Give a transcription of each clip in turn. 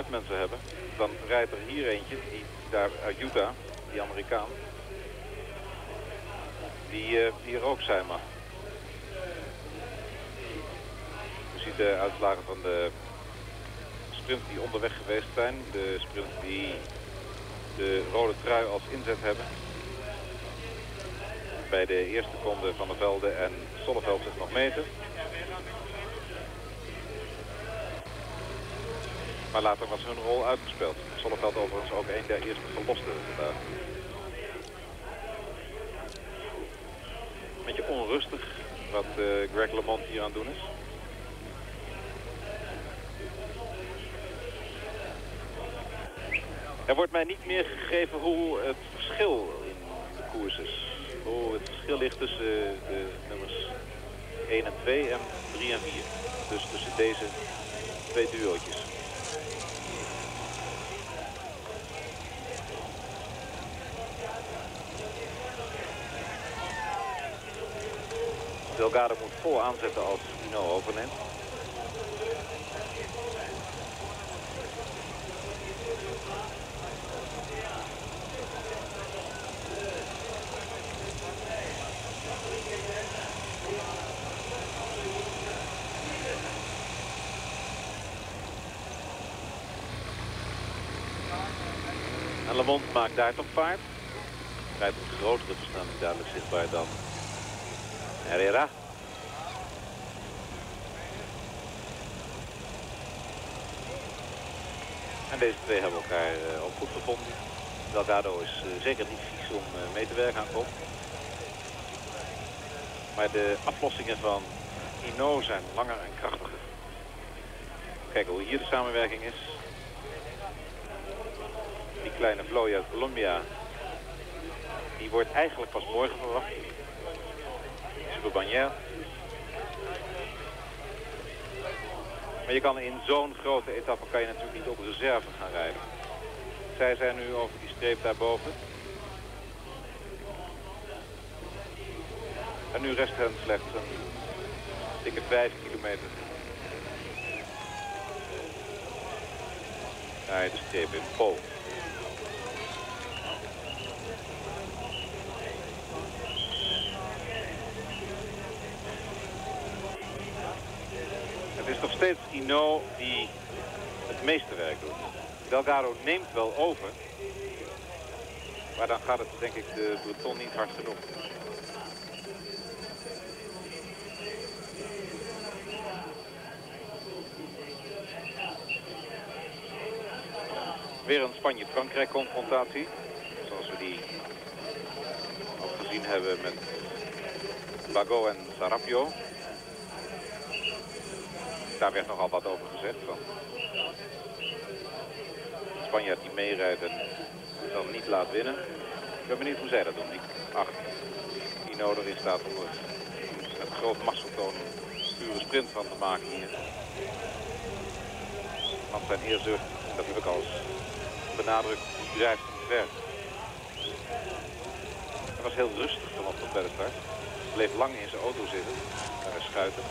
sportmensen hebben, dan rijdt er hier eentje, die daar uit Utah, die Amerikaan, die uh, ook zijn mag. Je ziet de uitslagen van de sprint die onderweg geweest zijn. De sprint die de rode trui als inzet hebben. Bij de eerste seconde van de velden en Zonneveld zich nog meten. Maar later was hun rol uitgespeeld. Zonneveld overigens ook een der eerste verlosten vandaag. Beetje onrustig wat uh, Greg LeMond hier aan het doen is. Er wordt mij niet meer gegeven hoe het verschil in de koers is. Hoe het verschil ligt tussen de nummers 1 en 2 en 3 en 4. Dus tussen deze twee duootjes. Delgado moet vol aanzetten als Dino overneemt. En Lamont maakt daar toch vaart. Rijdt een grotere versnelling duidelijk zichtbaar dan Herrera. En deze twee hebben elkaar uh, ook goed gevonden. Delgado is uh, zeker niet vies om uh, mee te werken aan kop. Maar de aflossingen van Ino zijn langer en krachtiger. Kijken hoe hier de samenwerking is. Die kleine vlooi uit Colombia. Die wordt eigenlijk pas morgen verwacht. Maar je kan in zo'n grote etappe kan je natuurlijk niet op reserve gaan rijden. Zij zijn nu over die streep daarboven. En nu rest hen slechts een dikke 5 kilometer. Naar de streep in Po. Het is nog steeds Ino die het meeste werk doet. Delgado neemt wel over. Maar dan gaat het denk ik de Breton niet hard genoeg. Weer een Spanje-Frankrijk confrontatie. Zoals we die ook gezien hebben met Bago en Sarapio. Daar werd nogal wat over gezegd. Van Spanjaard die meerijdt en dan niet laat winnen. Ik ben benieuwd hoe zij dat doen. Ik acht die nodig is staat om met groot masseltoon een pure sprint van te maken hier. Want zijn eerste, dat heb ik al benadrukt, drijft ver. Hij was heel rustig vanochtend bij de start. Bleef lang in zijn auto zitten. Daar is Schuiten.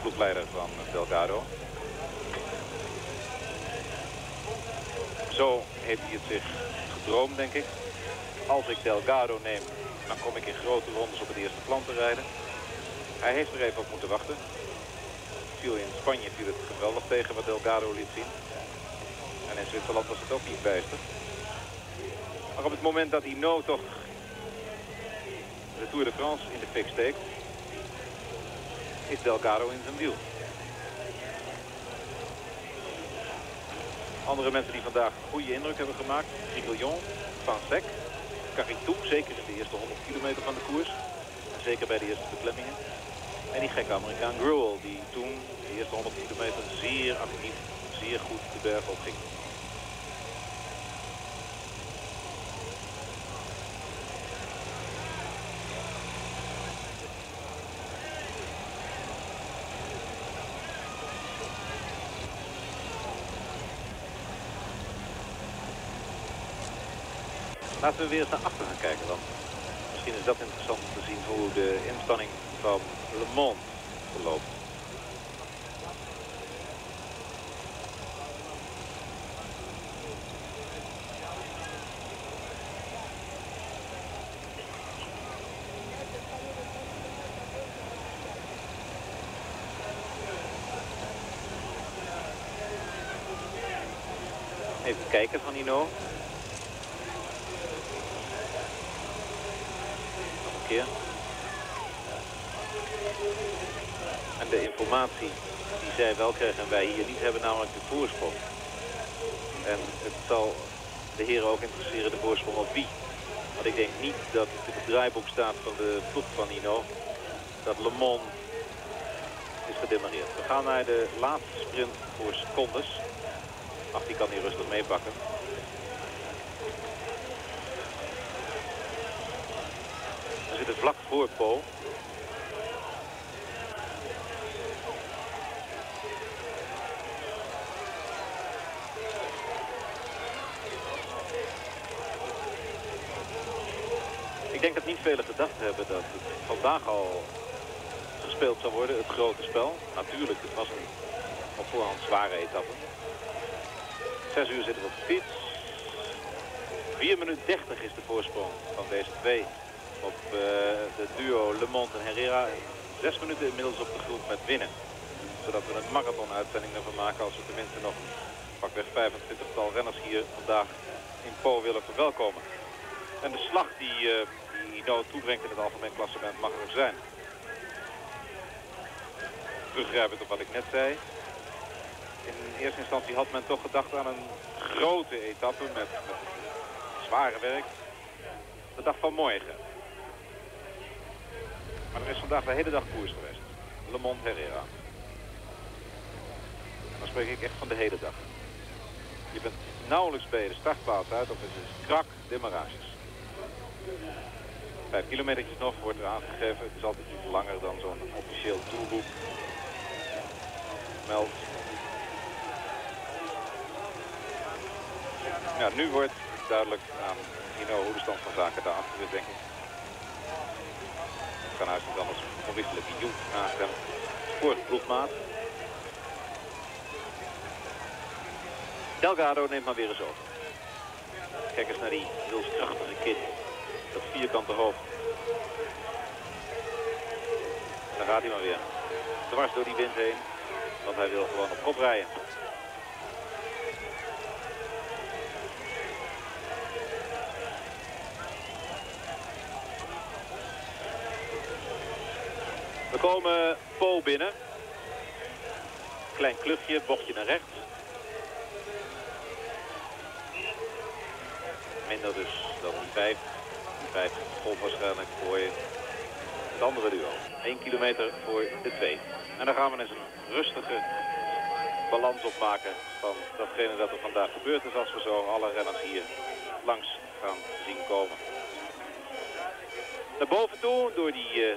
Ploegleider van Delgado. Zo heeft hij het zich gedroomd, denk ik. Als ik Delgado neem, dan kom ik in grote rondes op het eerste plan te rijden. Hij heeft er even op moeten wachten. Viel in Spanje viel het geweldig tegen wat Delgado liet zien. En in Zwitserland was het ook niet bijster. Maar op het moment dat Hino toch de Tour de France in de fik steekt, is Delgado in zijn wiel. Andere mensen die vandaag goede indruk hebben gemaakt. Grigillon, Van Sek, Caritou, zeker in de eerste 100 kilometer van de koers. En zeker bij de eerste beklemmingen. En die gekke Amerikaan Gruel, die toen de eerste 100 kilometer zeer actief, zeer goed de berg op Laten we weer eens naar achter gaan kijken dan. Misschien is dat interessant om te zien hoe de inspanning van Le Mans verloopt. Even kijken van Hino. Die zij wel krijgen en wij hier niet hebben, namelijk de voorsprong. En het zal de heren ook interesseren de voorsprong op wie. Want ik denk niet dat het in het draaiboek staat van de ploeg van Ino dat Le Mans is gedemareerd. We gaan naar de laatste sprint voor secondes. Ach, die kan hier rustig meepakken. We zitten vlak voor Po. Denk dat niet velen gedacht hebben dat het vandaag al gespeeld zou worden, het grote spel. Natuurlijk, het was een op voorhand zware etappe. Zes uur zitten we op de fiets. 4 minuten 30 is de voorsprong van deze twee op uh, de duo Le Mans en Herrera. Zes minuten inmiddels op de groep met winnen. Zodat we een marathon-uitzending ervan maken als we tenminste nog pakweg 25-tal renners hier vandaag in Po willen verwelkomen. En de slag die, uh, die Ino toebrengt in het algemeen klassement mag er zijn. Teruggrijpend op wat ik net zei. In eerste instantie had men toch gedacht aan een grote etappe met, zware werk. De dag van morgen. Maar er is vandaag de hele dag koers geweest. Le Mans Herrera. Dan spreek ik echt van de hele dag. Je bent nauwelijks bij de startplaats uit of het is krak demarages. Vijf kilometertjes nog wordt er aangegeven. Het is altijd iets langer dan zo'n officieel toerboek meldt. Ja, nu wordt duidelijk aan Hino hoe de stand van zaken daarachter is, denk ik. Het kan uit niet anders onwisselijk Joep naast hem. Vorige ploegmaat. Delgado neemt maar weer eens over. Kijk eens naar die heel krachtige kin. Dat vierkante hoofd. Dan gaat hij maar weer. Dwars door die wind heen. Want hij wil gewoon op kop rijden. We komen Po binnen. Klein kluchtje, bochtje naar rechts. Minder dus dan die vijf. Die vijf golf waarschijnlijk voor het andere duo. 1 kilometer voor de twee. En dan gaan we eens een rustige balans opmaken van datgene dat er vandaag gebeurd is als we zo alle renners hier langs gaan zien komen. Naar boven toe door die uh,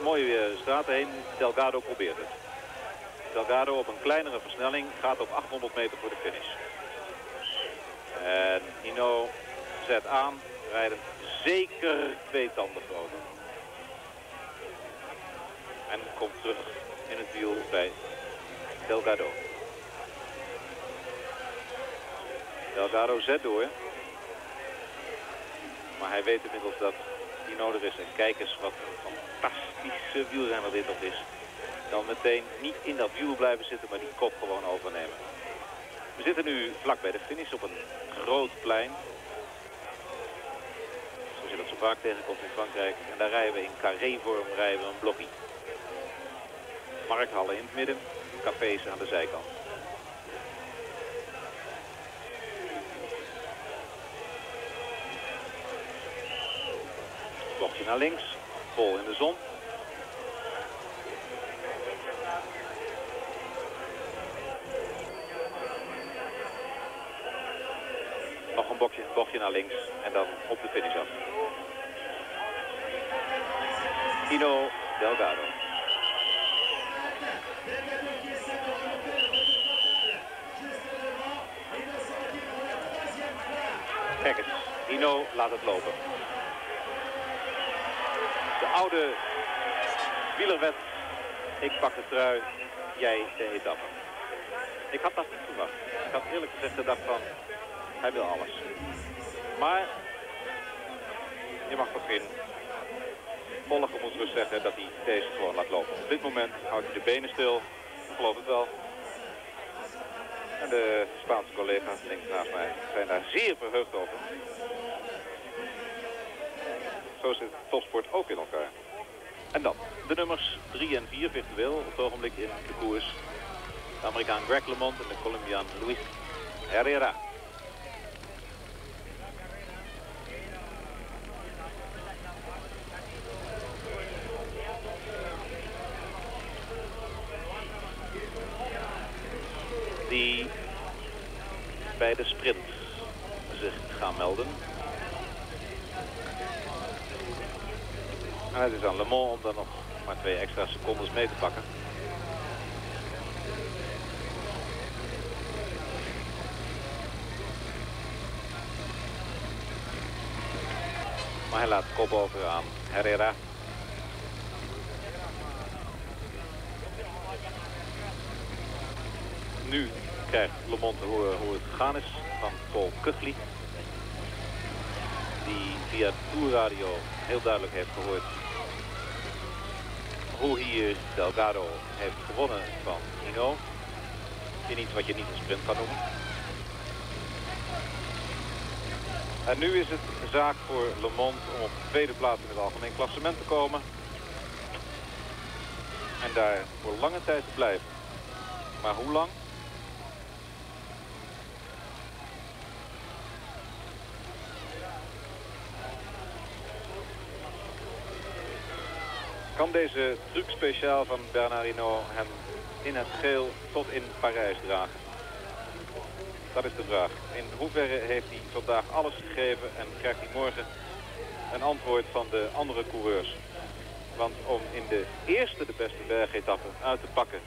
mooie straten heen. Delgado probeert het. Delgado op een kleinere versnelling gaat op 800 meter voor de finish. En Hino zet aan, rijden zeker twee tanden groter. En komt terug in het wiel bij Delgado. Delgado zet door. Maar hij weet inmiddels dat die nodig is. En kijk eens wat een fantastische wielrenner dit nog is. Dan meteen niet in dat wiel blijven zitten, maar die kop gewoon overnemen. We zitten nu vlak bij de finish op een groot plein. Je vaak tegenkomt in Frankrijk. En daar rijden we in carré-vorm rijden we een blokkie. Markthallen in het midden, cafés aan de zijkant. Bochtje naar links, vol in de zon. Nog een bochtje, bochtje naar links en dan op de finish af. Tino Delgado. Eens, Hino laat het lopen. De oude wielerwet. Ik pak de trui, jij de etappe. Ik had dat niet verwacht. Ik had eerlijk gezegd gedacht van, hij wil alles. Maar, je mag toch in volle gemoedsrust zeggen dat hij deze gewoon laat lopen. Op dit moment houdt hij de benen stil. Ik geloof het wel. En de Spaanse collega's links naast mij zijn daar zeer verheugd over. Zo zit topsport ook in elkaar. En dan de nummers 3 en 4 virtueel op het ogenblik in de koers. De Amerikaan Greg LeMond en de Colombiaan Luis Herrera. Die bij de sprint zich gaan melden. En het is aan Le Mans om dan nog maar twee extra secondes mee te pakken. Maar hij laat kop over aan Herrera. Nu krijgt Le Mans te horen hoe het gegaan is van Paul Kuchli. Die via Tourradio heel duidelijk heeft gehoord hoe hier Delgado heeft gewonnen van Hino. In iets wat je niet een sprint kan noemen. En nu is het zaak voor Le Mans om op de tweede plaats in het algemeen klassement te komen. En daar voor lange tijd te blijven. Maar hoe lang? Kan deze truc speciaal van Bernard Hinault hem in het geel tot in Parijs dragen? Dat is de vraag. In hoeverre heeft hij vandaag alles gegeven en krijgt hij morgen een antwoord van de andere coureurs? Want om in de eerste de beste bergetappe uit te pakken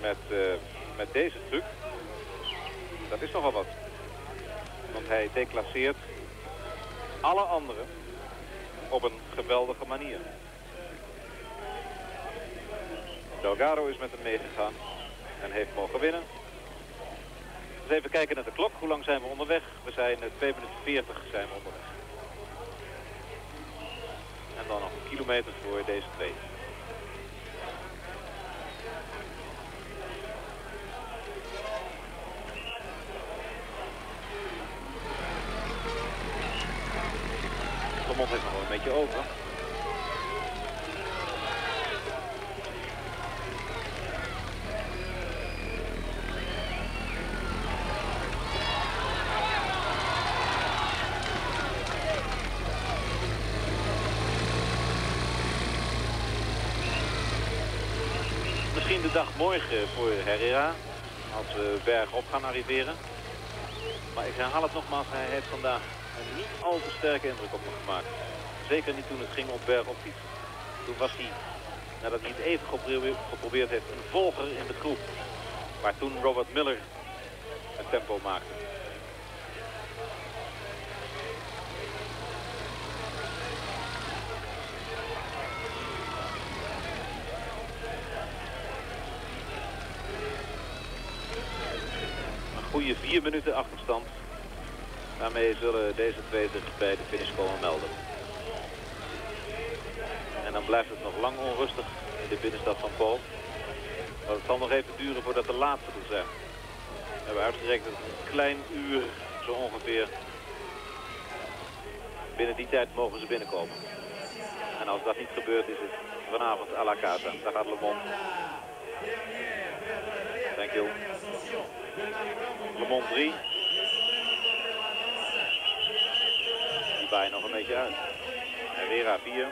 met, uh, met deze truc, dat is nogal wat. Want hij declasseert alle anderen op een geweldige manier. Delgado is met hem meegegaan en heeft mogen winnen. Dus even kijken naar de klok. Hoe lang zijn we onderweg? We zijn 2 minuten 40 zijn we onderweg. En dan nog een kilometer voor deze twee. De mond heeft nog wel een beetje open. Misschien de dag morgen voor Herrera. Als we bergop gaan arriveren. Maar ik herhaal het nogmaals, hij heeft vandaag een niet al te sterke indruk op me gemaakt. Zeker niet toen het ging op bergop fietsen. Toen was hij, nadat hij het even geprobeerd heeft, een volger in de groep. Waar toen Robert Miller een tempo maakte. Goede vier minuten achterstand. Daarmee zullen deze twee zich bij de finish komen melden. En dan blijft het nog lang onrustig in de binnenstad van. Maar het zal nog even duren voordat de laatste er zijn. We hebben uitgerekend een klein uur zo ongeveer. Binnen die tijd mogen ze binnenkomen. En als dat niet gebeurt is het vanavond à la carte. Daar gaat Le. Thank you. Le Mans 3. Die bij nog een beetje uit. Herrera 4.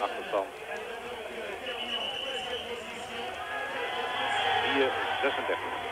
Achterstand. 4, 36.